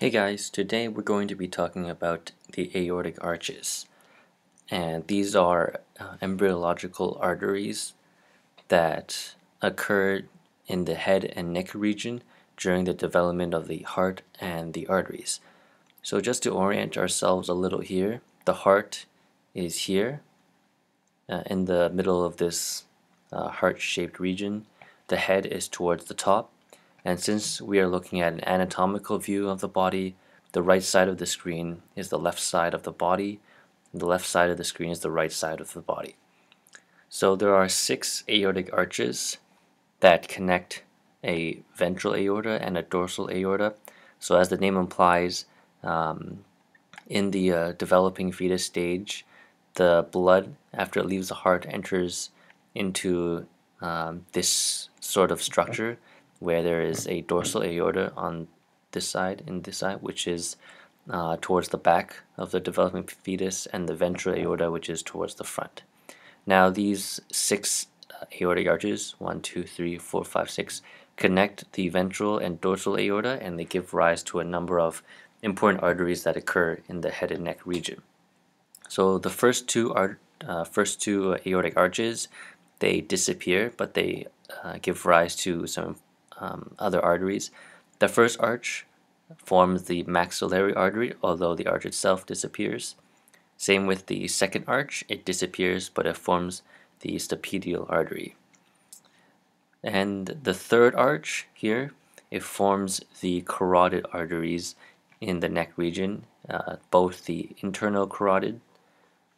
Hey guys, today we're going to be talking about the aortic arches. And these are uh, embryological arteries that occur in the head and neck region during the development of the heart and the arteries. So just to orient ourselves a little here, the heart is here uh, in the middle of this uh, heart-shaped region. The head is towards the top and since we are looking at an anatomical view of the body, the right side of the screen is the left side of the body, and the left side of the screen is the right side of the body. So there are six aortic arches that connect a ventral aorta and a dorsal aorta. So as the name implies, um, in the uh, developing fetus stage, the blood, after it leaves the heart, enters into um, this sort of structure where there is a dorsal aorta on this side and this side, which is uh, towards the back of the developing fetus, and the ventral aorta, which is towards the front. Now, these six uh, aortic arches, one, two, three, four, five, six, connect the ventral and dorsal aorta, and they give rise to a number of important arteries that occur in the head and neck region. So the first two are uh, first two aortic arches, they disappear, but they uh, give rise to some um, other arteries. The first arch forms the maxillary artery, although the arch itself disappears. Same with the second arch, it disappears, but it forms the stapedial artery. And the third arch here, it forms the carotid arteries in the neck region, uh, both the internal carotid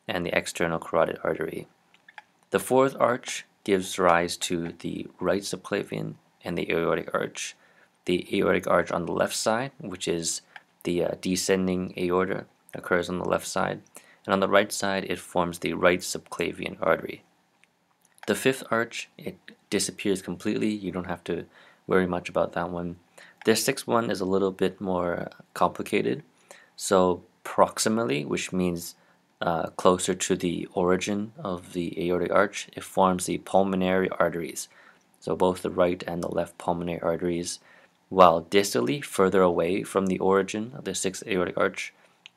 and the external carotid artery. The fourth arch gives rise to the right subclavian and the aortic arch. The aortic arch on the left side, which is the uh, descending aorta, occurs on the left side, and on the right side it forms the right subclavian artery. The fifth arch, it disappears completely. You don't have to worry much about that one. The sixth one is a little bit more complicated. So proximally, which means uh, closer to the origin of the aortic arch, it forms the pulmonary arteries so both the right and the left pulmonary arteries, while distally further away from the origin of the sixth aortic arch.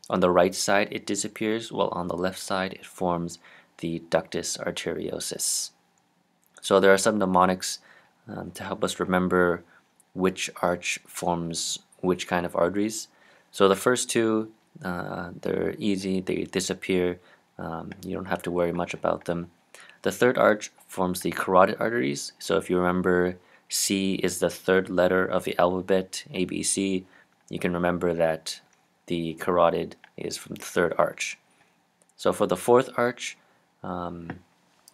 On the right side it disappears, while on the left side it forms the ductus arteriosus. So there are some mnemonics um, to help us remember which arch forms which kind of arteries. So the first two, uh, they're easy, they disappear, um, you don't have to worry much about them. The third arch forms the carotid arteries. So if you remember C is the third letter of the alphabet, ABC, you can remember that the carotid is from the third arch. So for the fourth arch, um,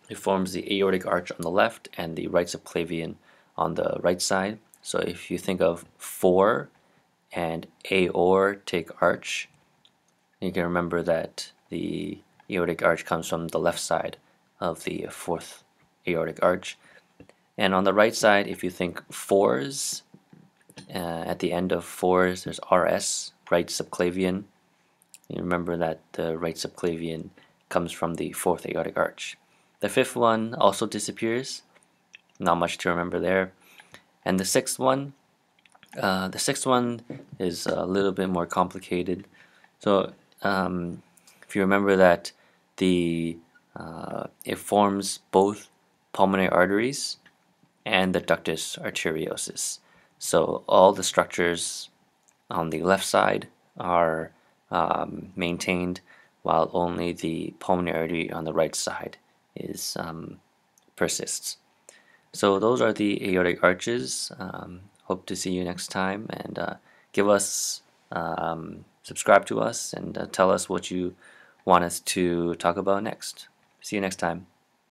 it forms the aortic arch on the left and the right subclavian on the right side. So if you think of four and aortic arch, you can remember that the aortic arch comes from the left side of the fourth aortic arch. And on the right side, if you think fours, uh, at the end of fours, there's RS, right subclavian. You remember that the right subclavian comes from the fourth aortic arch. The fifth one also disappears. Not much to remember there. And the sixth one, uh, the sixth one is a little bit more complicated. So um, if you remember that the uh, it forms both pulmonary arteries and the ductus arteriosus. So all the structures on the left side are um, maintained while only the pulmonary artery on the right side is um, persists. So those are the aortic arches. Um, hope to see you next time and uh, give us um, subscribe to us and uh, tell us what you want us to talk about next. See you next time.